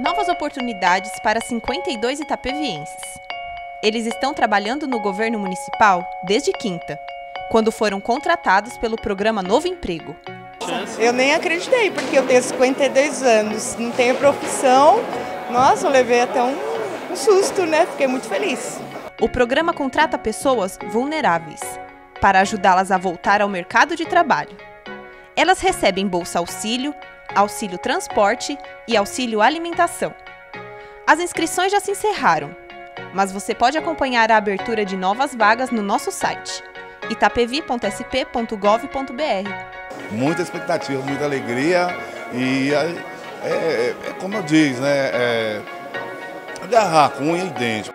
Novas oportunidades para 52 itapevienses. Eles estão trabalhando no governo municipal desde quinta, quando foram contratados pelo programa Novo Emprego. Eu nem acreditei, porque eu tenho 52 anos, não tenho profissão. Nossa, eu levei até um, um susto, né? Fiquei muito feliz. O programa contrata pessoas vulneráveis para ajudá-las a voltar ao mercado de trabalho. Elas recebem bolsa auxílio, auxílio transporte e auxílio alimentação. As inscrições já se encerraram, mas você pode acompanhar a abertura de novas vagas no nosso site itapevi.sp.gov.br. Muita expectativa, muita alegria e é, é, é como eu diz, né? É, agarrar com unha e dente.